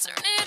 turn it